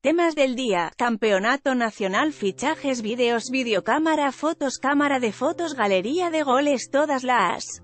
Temas del día, Campeonato Nacional Fichajes Vídeos Videocámara Fotos Cámara de fotos Galería de goles Todas las.